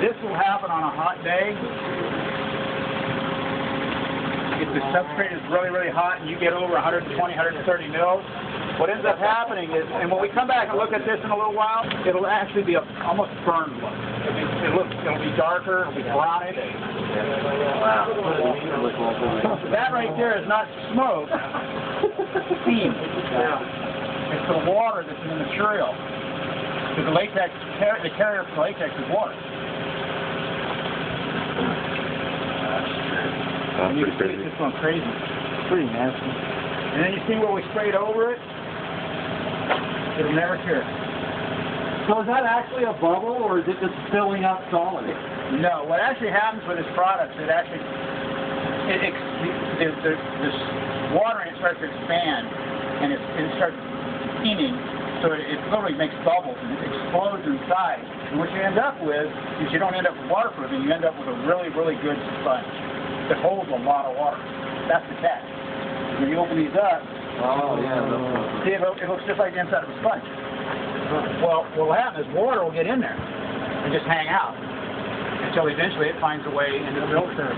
This will happen on a hot day. If the substrate is really, really hot and you get over 120, 130 mils, what ends up happening is, and when we come back and look at this in a little while, it'll actually be a almost burned look. It'll be, it'll, it'll be darker, it'll be brownish. That right there is not smoke, it's steam. It's the water that's in the material. Because the latex, the carrier for latex is water. That's And you pretty can see crazy. it's just going crazy. Pretty nasty. And then you see where we sprayed over it? It'll never cure. So is that actually a bubble, or is it just filling up solid? No, what actually happens with this product is it actually, it, it, the, the, this water in it starts to expand, and it, it starts steaming, so it, it literally makes bubbles, and it explodes inside. And what you end up with is you don't end up with waterproofing, you end up with a really, really good sponge that holds a lot of water. That's the catch. When you open these up, Oh, yeah. see, it, it looks just like the inside of a sponge. Well, what will happen is water will get in there and just hang out until eventually it finds a way into the filter